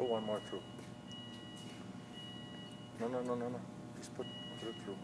Put one more through. No, no, no, no, no. Just put, put it through.